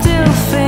still feel